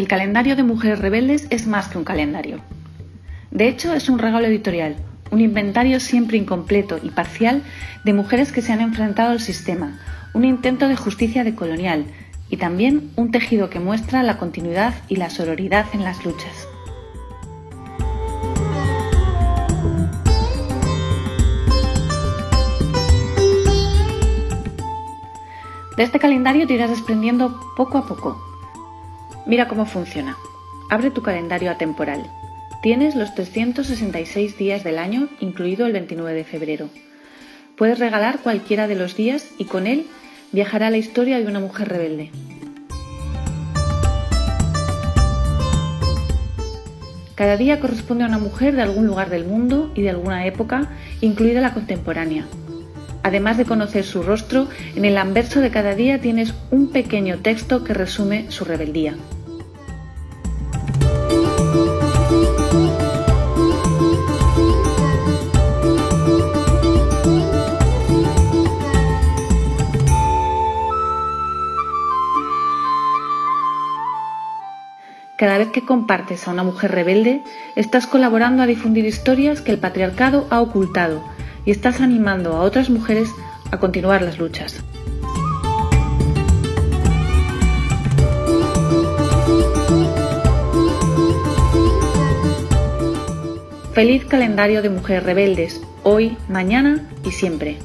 El calendario de mujeres rebeldes es más que un calendario. De hecho, es un regalo editorial, un inventario siempre incompleto y parcial de mujeres que se han enfrentado al sistema, un intento de justicia decolonial y también un tejido que muestra la continuidad y la sororidad en las luchas. De este calendario te irás desprendiendo poco a poco. Mira cómo funciona. Abre tu calendario atemporal. Tienes los 366 días del año, incluido el 29 de febrero. Puedes regalar cualquiera de los días y con él viajará la historia de una mujer rebelde. Cada día corresponde a una mujer de algún lugar del mundo y de alguna época, incluida la contemporánea, Además de conocer su rostro, en el anverso de cada día tienes un pequeño texto que resume su rebeldía. Cada vez que compartes a una mujer rebelde, estás colaborando a difundir historias que el patriarcado ha ocultado y estás animando a otras mujeres a continuar las luchas. Feliz calendario de mujeres rebeldes, hoy, mañana y siempre.